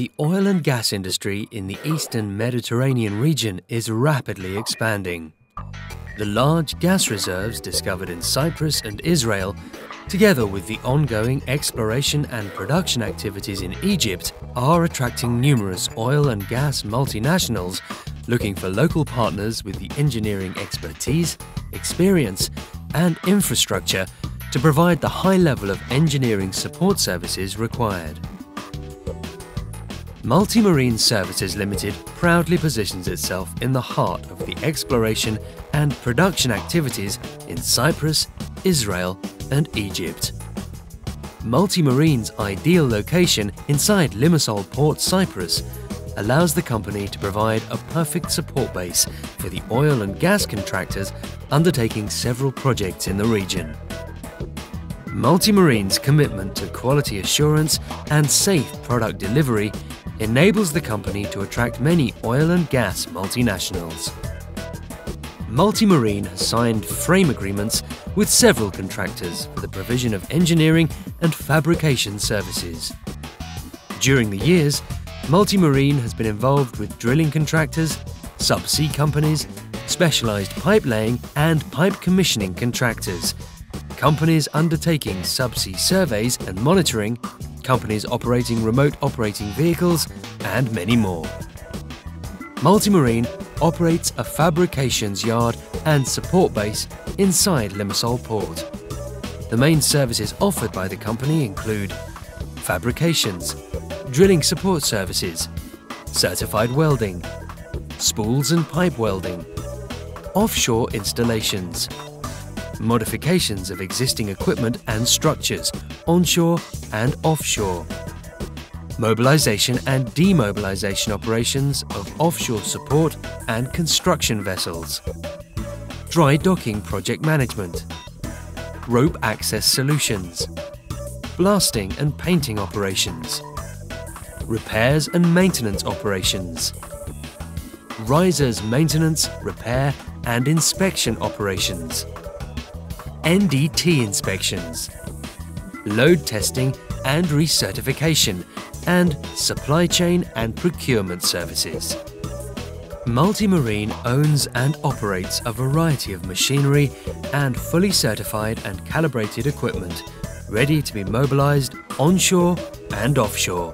The oil and gas industry in the eastern Mediterranean region is rapidly expanding. The large gas reserves discovered in Cyprus and Israel, together with the ongoing exploration and production activities in Egypt, are attracting numerous oil and gas multinationals looking for local partners with the engineering expertise, experience, and infrastructure to provide the high level of engineering support services required. Multimarine Services Limited proudly positions itself in the heart of the exploration and production activities in Cyprus, Israel and Egypt. Multimarine's ideal location inside Limassol Port, Cyprus allows the company to provide a perfect support base for the oil and gas contractors undertaking several projects in the region. Multimarine's commitment to quality assurance and safe product delivery enables the company to attract many oil and gas multinationals. Multimarine has signed frame agreements with several contractors for the provision of engineering and fabrication services. During the years, Multimarine has been involved with drilling contractors, subsea companies, specialised pipe laying and pipe commissioning contractors, companies undertaking subsea surveys and monitoring, companies operating remote operating vehicles, and many more. Multimarine operates a fabrications yard and support base inside Limassol Port. The main services offered by the company include fabrications, drilling support services, certified welding, spools and pipe welding, offshore installations, modifications of existing equipment and structures, onshore and offshore, mobilization and demobilization operations of offshore support and construction vessels, dry docking project management, rope access solutions, blasting and painting operations, repairs and maintenance operations, risers maintenance, repair and inspection operations, NDT inspections, load testing and recertification, and supply chain and procurement services. Multimarine owns and operates a variety of machinery and fully certified and calibrated equipment ready to be mobilized onshore and offshore.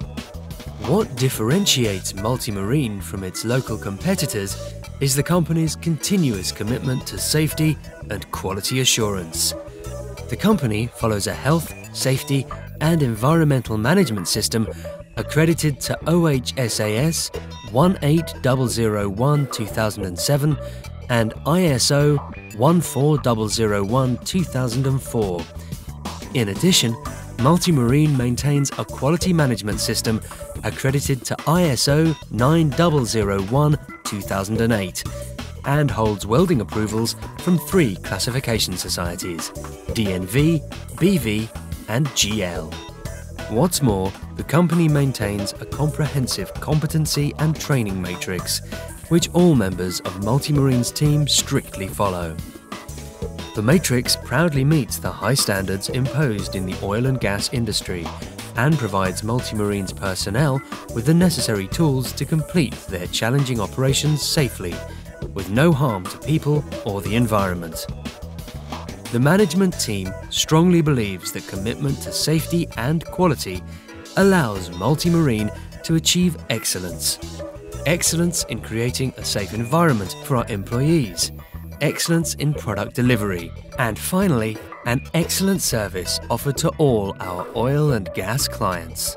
What differentiates Multimarine from its local competitors is the company's continuous commitment to safety and quality assurance. The company follows a health, safety and environmental management system accredited to OHSAS 18001 2007 and ISO 14001 2004. In addition, Multimarine maintains a quality management system accredited to ISO 9001 2008 and holds welding approvals from three classification societies DNV, BV, and GL. What's more, the company maintains a comprehensive competency and training matrix, which all members of Multimarine's team strictly follow. The matrix proudly meets the high standards imposed in the oil and gas industry and provides Multimarine's personnel with the necessary tools to complete their challenging operations safely, with no harm to people or the environment. The management team strongly believes that commitment to safety and quality allows Multimarine to achieve excellence. Excellence in creating a safe environment for our employees, excellence in product delivery, and finally, an excellent service offered to all our oil and gas clients.